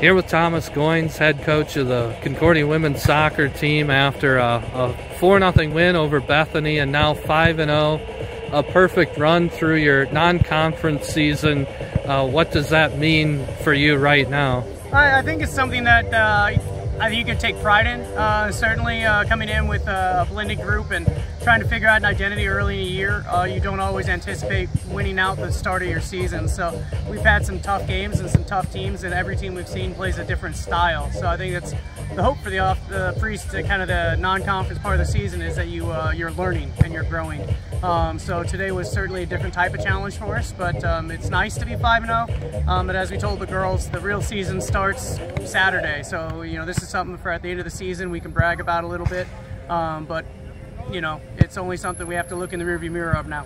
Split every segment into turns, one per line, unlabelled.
Here with Thomas Goines, head coach of the Concordia women's soccer team after a, a 4-0 win over Bethany and now 5-0, a perfect run through your non-conference season. Uh, what does that mean for you right now?
I, I think it's something that uh, I think you can take pride in. Uh, certainly uh, coming in with a blended group and trying to figure out an identity early in the year, uh, you don't always anticipate winning out the start of your season. So we've had some tough games and some tough teams, and every team we've seen plays a different style. So I think that's the hope for the off the priest, kind of the non-conference part of the season, is that you uh, you're learning and you're growing. Um, so today was certainly a different type of challenge for us, but um, it's nice to be 5-0. Um, but as we told the girls, the real season starts Saturday. So, you know, this is something for at the end of the season we can brag about a little bit. Um, but, you know, it's only something we have to look in the rearview mirror of now.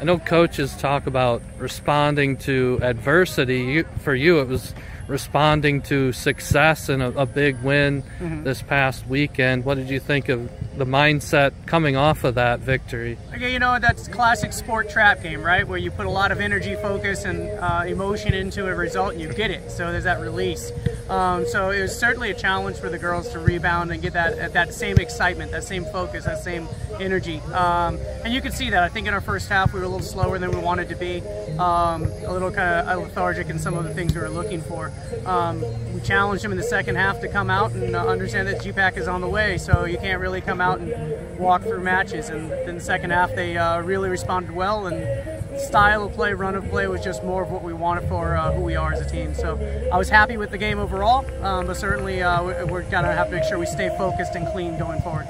I know coaches talk about responding to adversity. For you, it was responding to success and a, a big win mm -hmm. this past weekend. What did you think of the mindset coming off of that victory?
Okay, you know, that's classic sport trap game, right? Where you put a lot of energy, focus, and uh, emotion into a result and you get it. So there's that release. Um, so it was certainly a challenge for the girls to rebound and get that at that same excitement, that same focus, that same energy. Um, and you can see that. I think in our first half we were a little slower than we wanted to be, um, a little kind of lethargic in some of the things we were looking for. Um, we challenged them in the second half to come out and uh, understand that GPAC is on the way, so you can't really come out and walk through matches. And in the second half they uh, really responded well and style of play, run of play was just more of what we wanted for uh, who we are as a team. So I was happy with the game overall, um, but certainly uh, we're going to have to make sure we stay focused and clean going forward.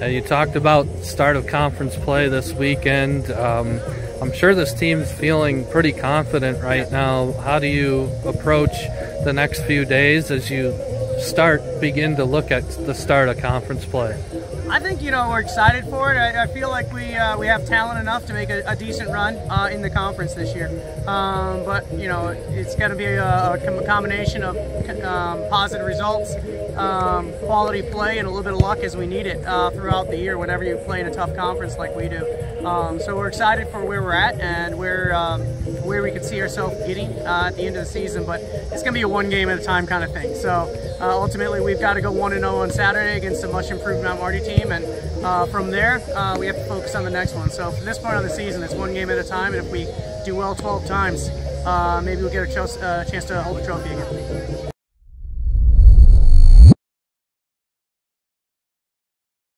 You talked about start of conference play this weekend. Um, I'm sure this team's feeling pretty confident right now. How do you approach the next few days as you start begin to look at the start of conference play?
I think you know we're excited for it. I, I feel like we uh, we have talent enough to make a, a decent run uh, in the conference this year. Um, but you know it's going to be a, a, combination of um, positive results, um, quality play, and a little bit of luck as we need it uh, throughout the year. Whenever you play in a tough conference like we do, um, so we're excited for where we're at and where um, where we could see ourselves getting uh, at the end of the season. But it's going to be a one game at a time kind of thing. So uh, ultimately, we've got to go one and zero oh on Saturday against a much improved Mount Marty team and uh, from there uh, we have to focus on the next one. So from this point of the season, it's one game at a time, and if we do well 12 times, uh, maybe we'll get a, ch uh, chance to hold the trophy again.